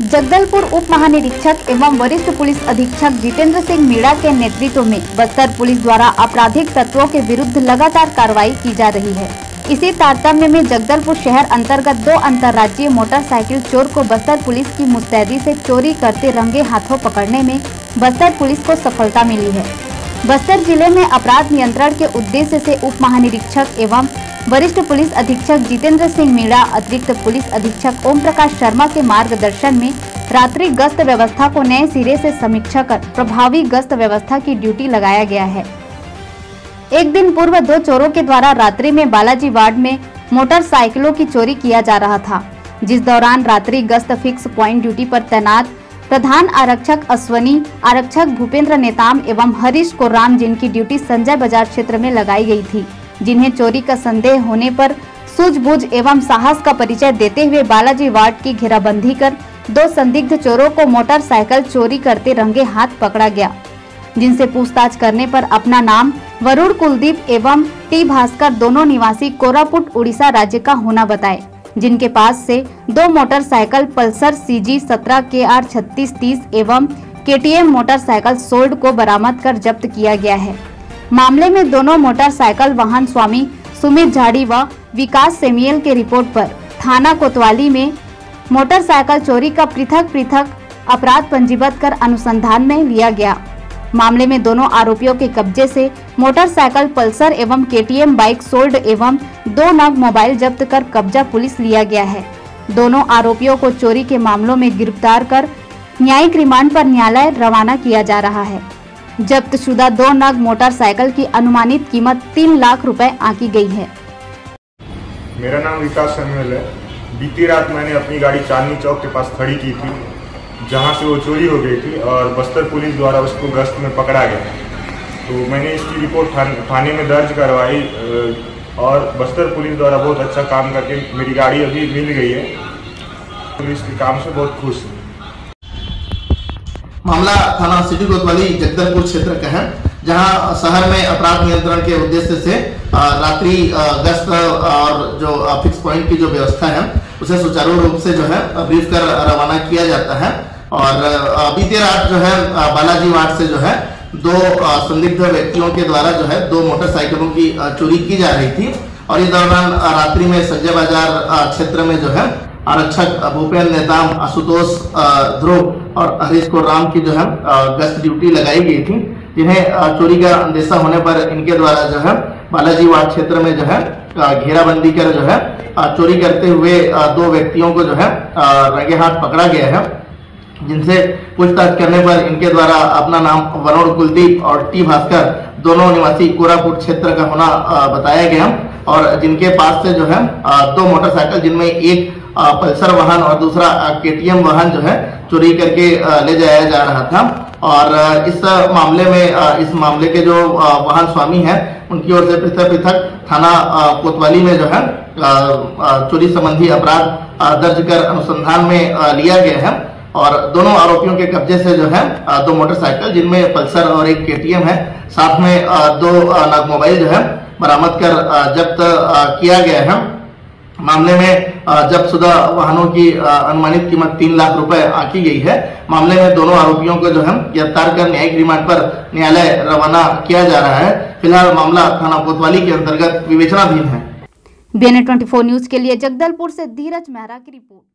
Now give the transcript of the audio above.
जगदलपुर उप महानिरीक्षक एवं वरिष्ठ पुलिस अधीक्षक जितेंद्र सिंह मीणा के नेतृत्व में बस्तर पुलिस द्वारा आपराधिक तत्वों के विरुद्ध लगातार कार्रवाई की जा रही है। इसी तारतम्य में जगदलपुर शहर अंतर्गत दो अंतर्राज्यीय मोटरसाइकिल चोर को बस्तर पुलिस की मुस्तैदी से चोरी करते रंगे हाथों पकड़ने में बस्तर पुलिस को सफलता मिली है। बस्तर ज़िले में अपराध नियंत्रण के उद्देश्य से उप महानिरीक्षक एवं वरिष्ठ पुलिस अधीक्षक जितेंद्र सिंह मीणा, अतिरिक्त पुलिस अधीक्षक ओम प्रकाश शर्मा के मार्गदर्शन में रात्रि गश्त व्यवस्था को नए सिरे से समीक्षा कर प्रभावी गश्त व्यवस्था की ड्यूटी लगाया गया है। एक दिन पूर्व दो चोरों के द्वारा रात्रि में बालाजी वार्ड में मोटरसाइकिलों की चोरी किया जा रहा था। जिस दौरान रात्रि गश्त फिक्स प्वाइंट ड्यूटी पर तैनात प्रधान आरक्षक अश्वनी, आरक्षक भूपेंद्र नेताम एवं हरीश कोराम जिनकी ड्यूटी संजय बाज़ार क्षेत्र में लगाई गई थी, जिन्हें चोरी का संदेह होने पर सूझबूझ एवं साहस का परिचय देते हुए बालाजी वार्ड की घेराबंदी कर दो संदिग्ध चोरों को मोटरसाइकिल चोरी करते रंगे हाथ पकड़ा गया, जिनसे पूछताछ करने पर अपना नाम वरुण कुलदीप एवं टी भास्कर दोनों निवासी कोरापुट, उड़ीसा राज्य का होना बताए। जिनके पास से दो मोटरसाइकिल पल्सर सी जी सत्रह के आर छत्तीस तीस एवं के टी एम मोटरसाइकिल सोल्ड को बरामद कर जब्त किया गया है। मामले में दोनों मोटरसाइकिल वाहन स्वामी सुमित झाड़ी व विकास सेमियल के रिपोर्ट पर थाना कोतवाली में मोटरसाइकिल चोरी का पृथक पृथक अपराध पंजीबद्ध कर अनुसंधान में लिया गया। मामले में दोनों आरोपियों के कब्जे से मोटरसाइकिल, पल्सर एवं केटीएम बाइक सोल्ड एवं दो नग मोबाइल जब्त कर कब्जा पुलिस लिया गया है। दोनों आरोपियों को चोरी के मामलों में गिरफ़्तार कर न्यायिक रिमांड पर न्यायालय रवाना किया जा रहा है। जब्त शुदा दो नग मोटरसाइकिल की अनुमानित कीमत तीन लाख रुपए आंकी गई है। मेरा नाम विकास है। बीती रात मैंने अपनी गाड़ी चांदनी चौक के पास खड़ी की थी। जहाँ से वो चोरी हो गई थी और बस्तर पुलिस द्वारा उसको गश्त में पकड़ा गया। तो मैंने इसकी रिपोर्ट थाने में दर्ज करवाई और बस्तर पुलिस द्वारा बहुत अच्छा काम करके मेरी गाड़ी अभी मिल गई है। पुलिस के काम से बहुत खुश हूँ। मामला थाना सिटी कोतवाली जगदलपुर क्षेत्र का है, जहाँ शहर में अपराध नियंत्रण के उद्देश्य से रात्रि गश्त और जो फिक्स पॉइंट की जो व्यवस्था है, उसे सुचारू रूप से जो है, ब्रीफ कर रवाना किया जाता है। और बीते रात जो है बालाजी वार्ड से जो है, दो संदिग्ध व्यक्तियों के द्वारा जो है, दो मोटरसाइकिलों की चोरी की जा रही थी। और इस दौरान रात्रि में संजय बाज़ार क्षेत्र में जो है, आरक्षक भूपेन्द्र नेताम, आशुतोष ध्रुव और हरीश को राम की जो है गश्त ड्यूटी लगाई गई थी। जिन्हें चोरी का अंदेशा होने पर इनके द्वारा जो है, बालाजी वार्ड क्षेत्र में जो है घेराबंदी कर जो है चोरी करते हुए दो व्यक्तियों को जो है रंगे हाथ पकड़ा गया है। जिनसे पूछताछ करने पर इनके द्वारा अपना नाम वरुण कुलदीप और टी भास्कर, दोनों निवासी कोरापुट क्षेत्र का होना बताया गया। और जिनके पास से जो है दो मोटरसाइकिल, जिनमें एक पल्सर वाहन और दूसरा केटीएम वाहन जो है, चोरी करके ले जाया जा रहा था। और इस मामले में इस मामले के जो वाहन स्वामी हैं, उनकी ओर से पृथक पृथक थाना कोतवाली में जो है चोरी संबंधी अपराध दर्ज कर अनुसंधान में लिया गया है। और दोनों आरोपियों के कब्जे से जो है दो मोटरसाइकिल, जिनमें पल्सर और एक केटीएम है, साथ में दो नग मोबाइल जो है, बरामद कर जब्त किया गया है। मामले में जब शुदा वाहनों की अनुमानित कीमत तीन लाख रुपए आकी गई है। मामले में दोनों आरोपियों को जो है, गिरफ़्तार कर न्यायिक रिमांड पर न्यायालय रवाना किया जा रहा है। फ़िलहाल मामला थाना कोतवाली के अंतर्गत विवेचनाधीन है। बी ट्वेंटी न्यूज़ के लिए जगदलपुर से धीरज मेहरा की रिपोर्ट।